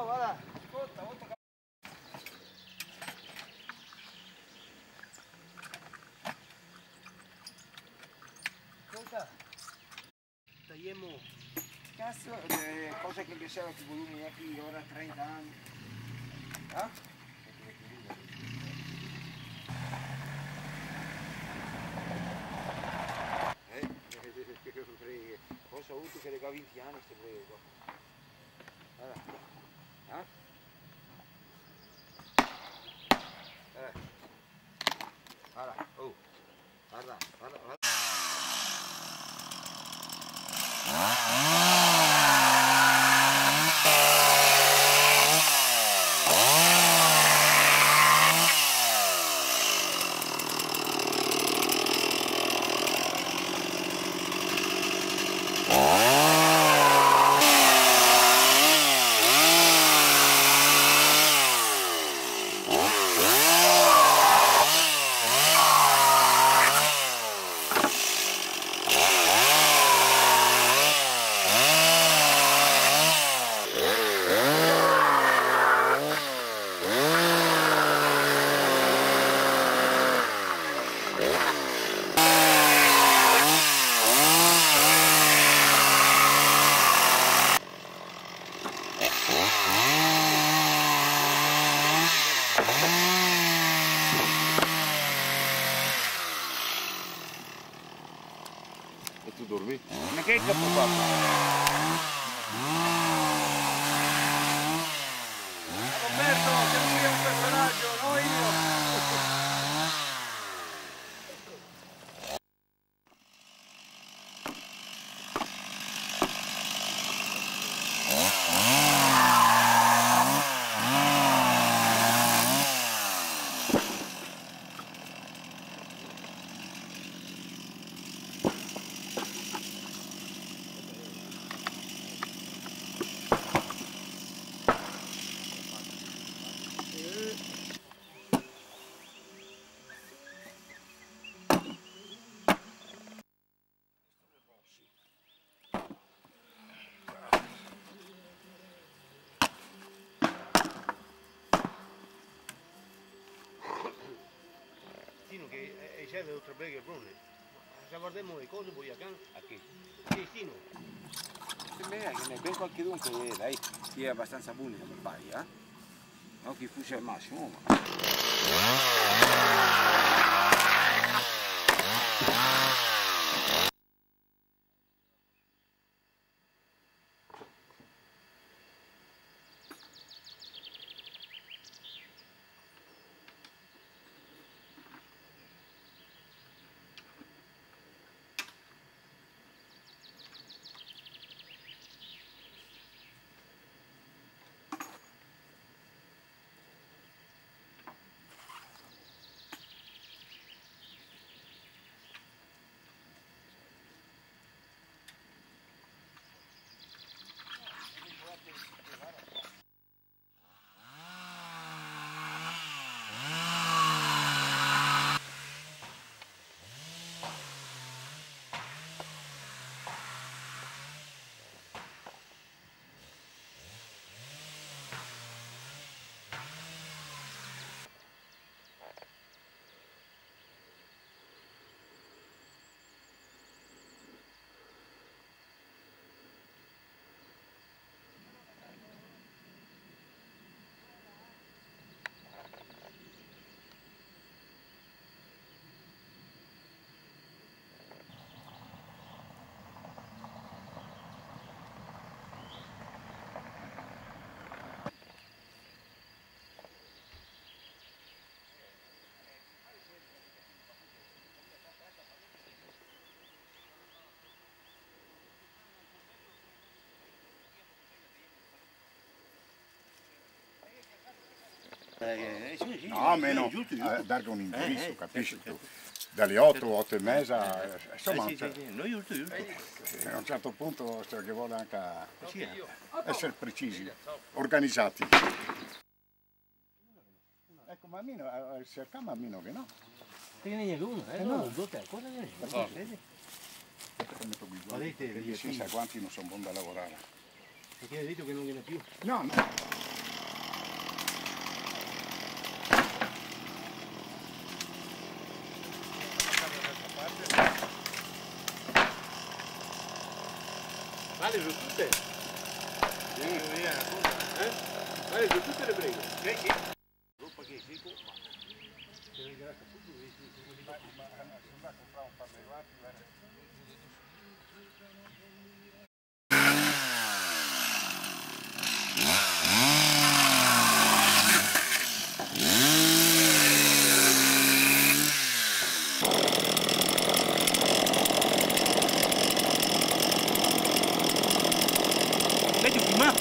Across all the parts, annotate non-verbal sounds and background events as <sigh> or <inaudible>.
Oh, guarda, ascolta, molto Ascolta, tagliamo Cazzo, eh, cosa che pensava che volumi anche ora 30 anni. Ah? Eh, cosa ho avuto che le gavi in piano ste prego. Allora. E tu dormi? Ma che fatto? Che è c'è da oltre Brega e Brune. Se guardiamo le cose poi a can, A chi? sì, Tino. Sembra che ne è ben qualche dunque, eh, dai, chi è abbastanza buono come fai, eh? Non chi fusse al massimo, ma... Eh, sì, sì, No, almeno giusto, eh, giusto. dargli un indirizzo, Eh, eh, capisci certo, tu? Dalle 8, 8 e mezza, eh, insomma, Eh, sì, cioè, sì, sì, no, giusto, giusto. a un certo punto cioè, che vuole anche eh. essere precisi, organizzati. Ecco, ma almeno, eh, cerchiamo almeno che no. Perché ne è uno, eh, Eh, no, due, tre, cosa ne è? Guardate, perché sì. guanti non sono buono da lavorare. Perché hai detto che non viene più. No, no. Vale su tutte? Sì, via, eh? Vale su tutte le prego. Sì, sì. Roba che dico, ma... Se ne grassa tutto, Vedi prima?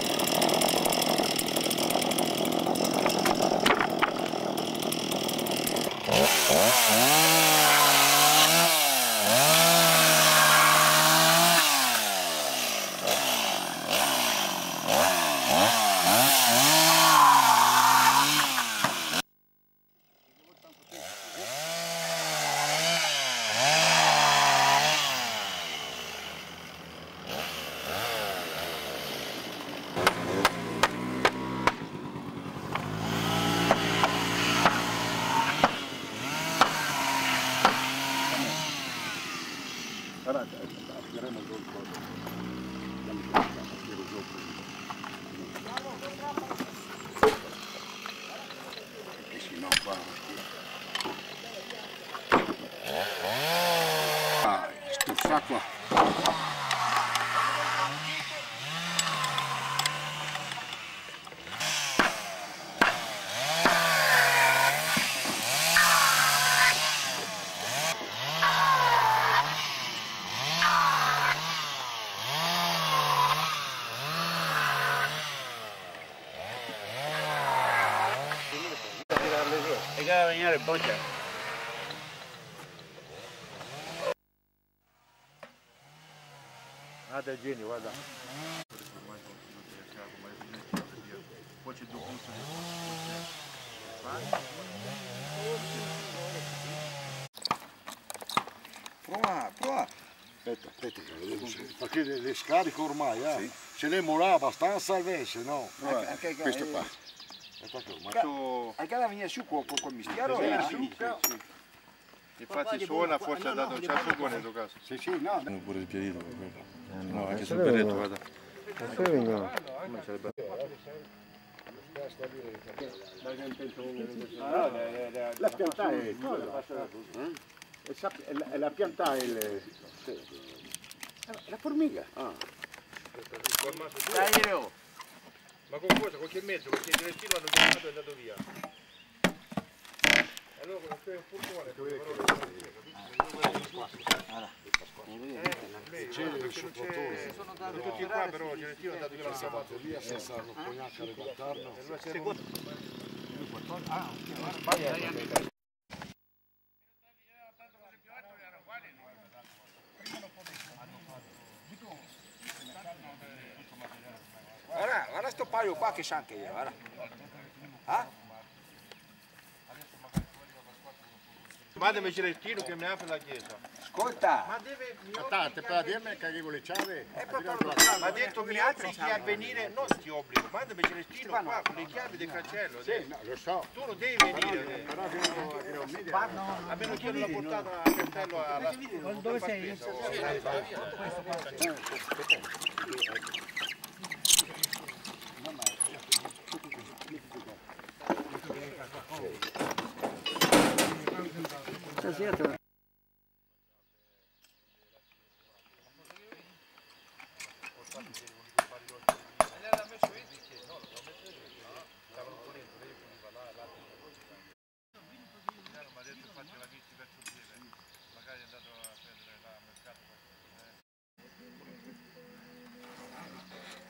Guarda, apriremo giù il coso. Dammi questa, tiro giù Perché sennò qua... Ah, sto qua. E venire boccia. Guarda Genio, guarda. Poi c'è due punti Prova, prova. Aspetta, aspetta, che lo devo- perché le, le scarico ormai, eh. Ce le là abbastanza invece, no? Anche- anche- Questo qua. Questo, Hai che venire su? Sì, eh? sì, sì, sì. Infatti suona, forse ha dato un certo buono in caso. Sì, sì, no. Pure il piedino. No, anche sul berretto, guarda. La pianta è cosa? E sa- e la, e la pianta è il... La formiga. Ah. Dai, Leo. Ma con cosa? Qualche mezzo? Perché il direttino hanno chiamato e è andato via. Allora, con un furgone, C'è il supplatore. sono tutti qua, però il direttino è andato via l'altra parte. Lì a senza cognac al guardarlo. Guarda, che c'è anche io, guarda. Ah? Chiamatemi il direttino che mi apre la chiesa. Ascolta, Ma deve... Aspettate, per dirmi che avevo le chiavi. è proprio lo Ma ha detto mi obblighi a venire, non ti obbligo, mandami il direttino qua con le chiavi del cancello. Sì, no, lo so. Tu non devi venire. Però che che dia. A meno che io non l'ho portato a cartello alla Dove sei?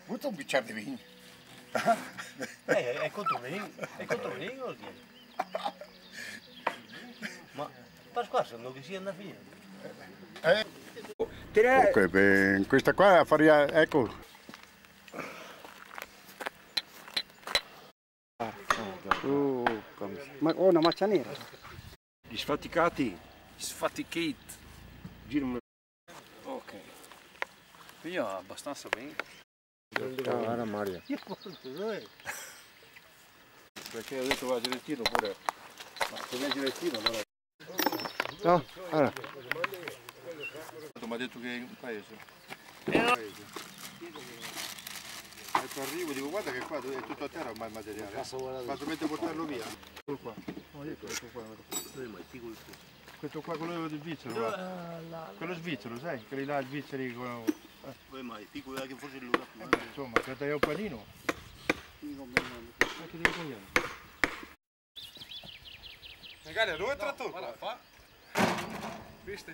Butta un bicchiere di vino. Eh, è controvenino, è controvenino vuol dire. <laughs> Pasqua sono che sia andata finire. Tira... Ok, beh, questa qua faria, ecco. Ma oh, una maccia nera. Gli sfaticati. Sfaticate. Girami. Ok. Io abbastanza bene. Cara Maria. Perché ho detto va direttino pure. Ma se viene direttino allora... No, allora. Mi ha detto che è in paese. Ecco arrivo, dico guarda che qua è tutto a terra ormai il materiale. Ma dovete portarlo via. Eccolo qua. Ecco. Questo qua quello di svizzero. Quello svizzero, sai? Quelli là svizzeri con... Poi ma è piccolo che forse lui Eh, insomma, che dai un panino. Ma che devi tagliare? Magari dove è trattore? Guarda fa. Questo è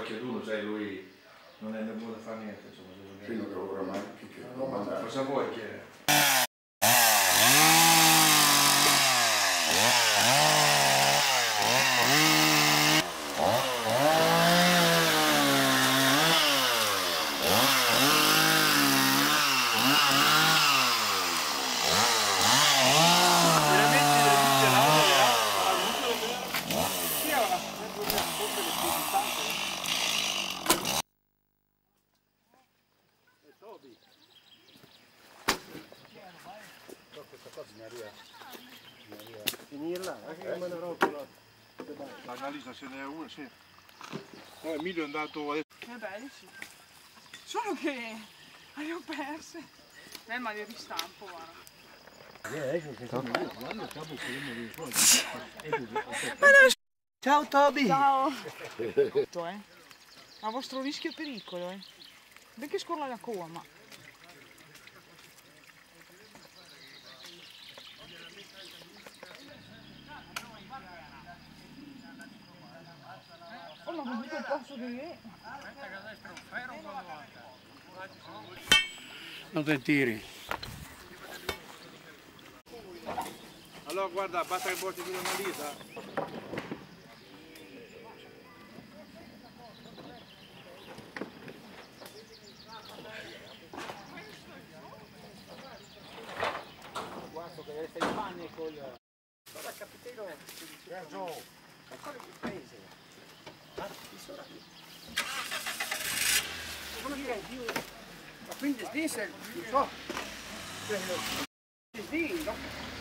qualcuno, sai, lui non è nemmeno da fare niente, insomma. viene. che oramai che che Cosa vuoi che... L'analisa se ne è una, sì. No, Emilio è andato adesso. Che belli sì. Solo che le ho perse. Eh, ma le ristampo, guarda. Ciao Toby! Ciao! eh. A vostro rischio e pericolo, eh. Perché scorla la ma... Oh, ma posto che è... Non te tiri. Allora guarda, basta che porti sulla malita.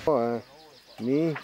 Oh, eh. Mi?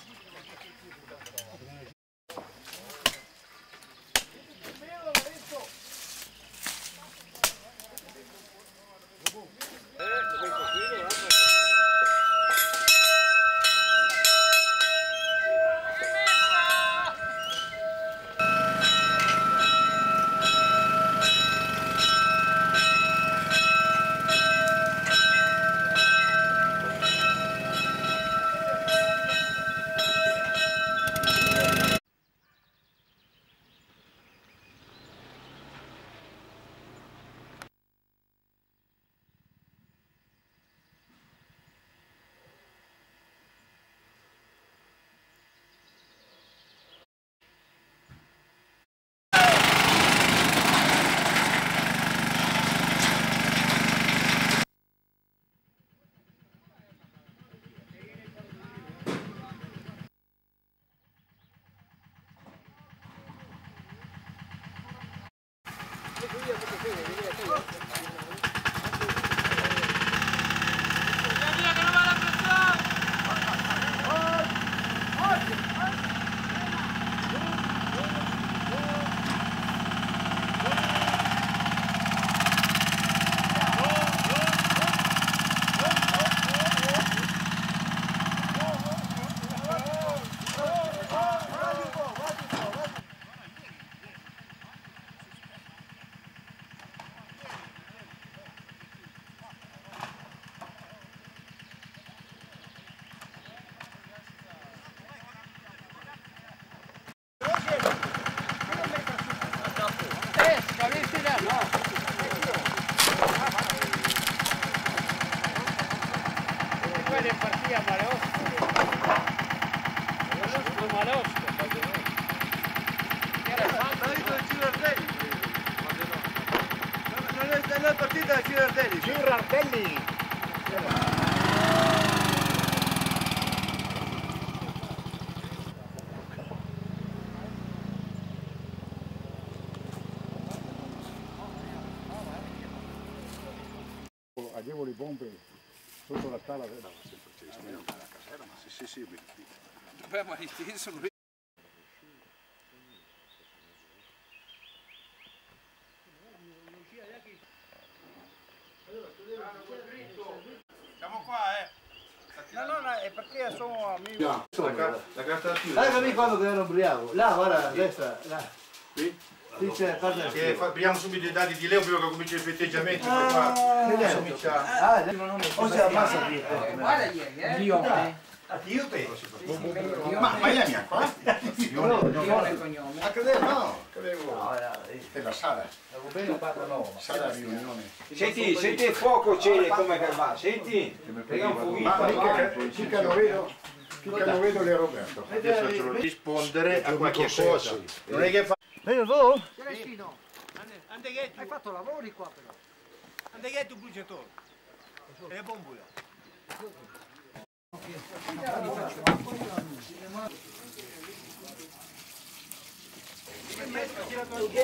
Sardelli! Avevo le bombe sotto la tala. Sì, sì, Vabbè, ma i tiri sono lì. Siamo qua, eh. No, no, no, è perché sono amici. La carta da Dai capì quando che ero ubriaco? Là, guarda, a destra, là. Qui? Sì, c'è, guarda. Che fa- prendiamo subito i dati di Leo prima che cominci i festeggiamenti. poi qua. Comincia. Ah, o si ammazza qui. Guarda ieri, eh. Ma Miami qua? Lione cognome. A credevo no, credevo. È la sala. bene un parlo no. Sala riunione. Senti, senti il fuoco c'è come che va, senti? Prega un fuochino. Ma mica, mica lo vedo, mica lo vedo le Roberto. Adesso ce lo rispondere a qualche cosa. Non è che fa. Vedi tu? Celestino, hai fatto lavori qua però. Ande che tu bruciatore? È bombuia. C'è che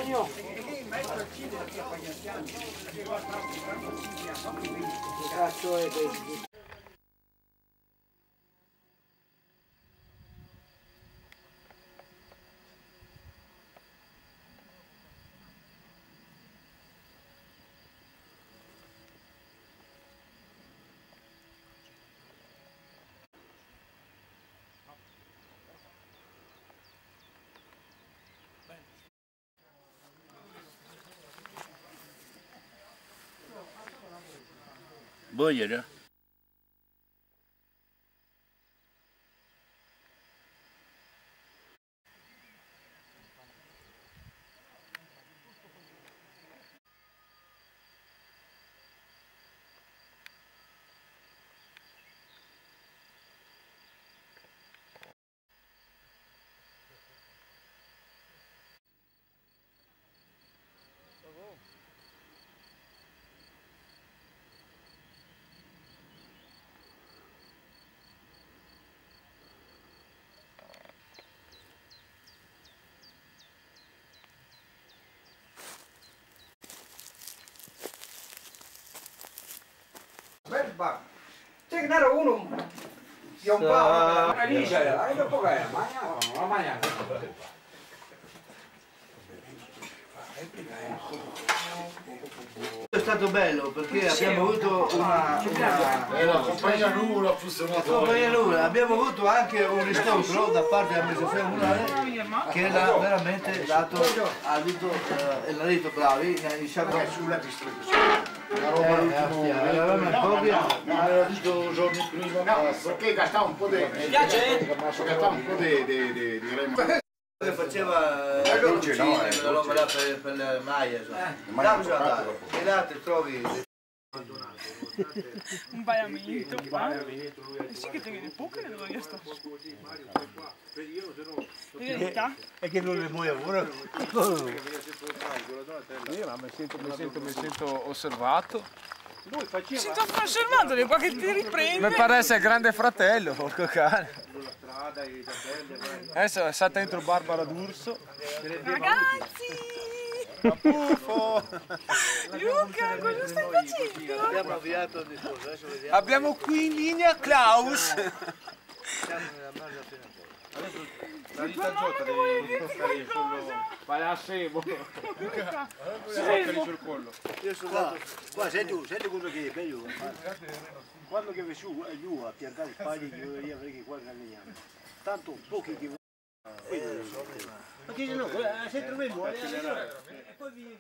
era uno. Io un po'. Ma lì c'era, e dopo che era, mangiava, non la mangiava. È stato bello perché abbiamo avuto una, una compagnia Lula più compagnia Lula, abbiamo avuto anche un riscontro da parte dell'amministrazione comunale che l'ha veramente dato, ha detto, eh, e l'ha detto bravi, diciamo, sulla distribuzione. La roba Eh, l'ultimo eh, aveva una copia. aveva detto giorni prima. No, perché gastava un po' di. piace? Gastava un po' di, di, di, di remo. che faceva Eh, eh, dolce, no, eh, quella roba là per, per le maglie, toccate andare, dopo. e ti trovi Un baiamento qua. E sì che te ne poche ne devo io sto. In verità, È che non le muoio ora. Io ma mi sento, mi sento, mi sento osservato. si sta osservando le qua che ti riprende. Mi pare essere il grande fratello, porco cane. Adesso è stata dentro Barbara D'Urso. Ragazzi! <laughs> Luca, cosa stai facendo? Abbiamo avviato il discorso, adesso vediamo. Abbiamo qui in linea Klaus. La vita giotta devi stare sullo. Vai a sebo. Toccali sul collo. Io sono qua, qua senti, senti cosa che è bello. Quando che vai su, giù a piantare spagli, io io avrei che qua camminiamo. Tanto pochi che Ma che no, eh, sei tremendo, eh, e poi